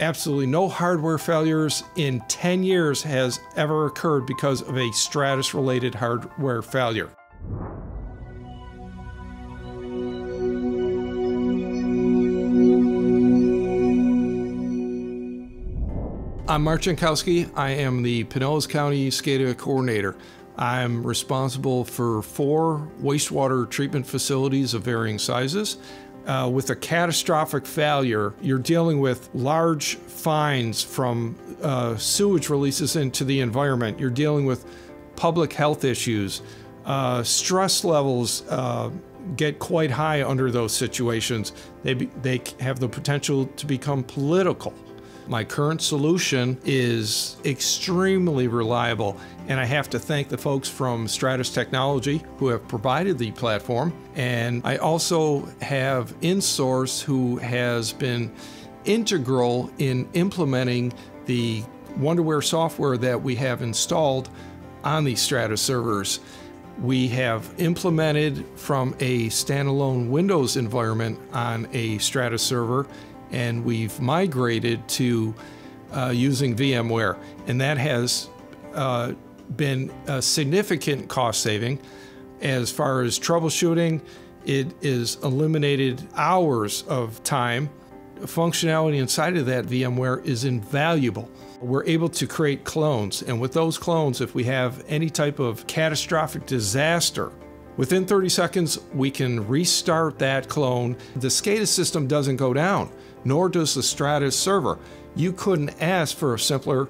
absolutely no hardware failures in 10 years has ever occurred because of a Stratus related hardware failure. I'm Mark Jankowski. I am the Pinellas County SCADA coordinator. I'm responsible for four wastewater treatment facilities of varying sizes. Uh, with a catastrophic failure, you're dealing with large fines from uh, sewage releases into the environment. You're dealing with public health issues. Uh, stress levels uh, get quite high under those situations. They, be, they have the potential to become political. My current solution is extremely reliable, and I have to thank the folks from Stratus Technology who have provided the platform. And I also have InSource who has been integral in implementing the Wonderware software that we have installed on these Stratus servers. We have implemented from a standalone Windows environment on a Stratus server and we've migrated to uh, using VMware, and that has uh, been a significant cost saving. As far as troubleshooting, it is eliminated hours of time. Functionality inside of that VMware is invaluable. We're able to create clones, and with those clones, if we have any type of catastrophic disaster, within 30 seconds, we can restart that clone. The SCADA system doesn't go down nor does the Stratus server. You couldn't ask for a simpler,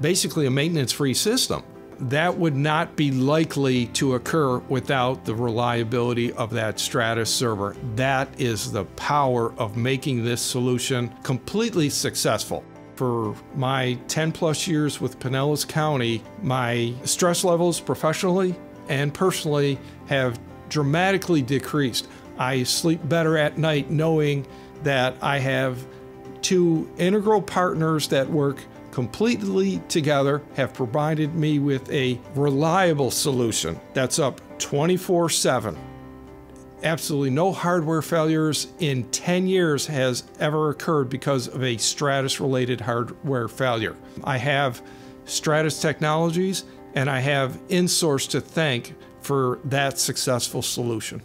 basically a maintenance free system. That would not be likely to occur without the reliability of that Stratus server. That is the power of making this solution completely successful. For my 10 plus years with Pinellas County, my stress levels professionally and personally have dramatically decreased. I sleep better at night knowing that I have two integral partners that work completely together have provided me with a reliable solution that's up 24 7. Absolutely no hardware failures in 10 years has ever occurred because of a Stratus related hardware failure. I have Stratus Technologies and I have InSource to thank for that successful solution.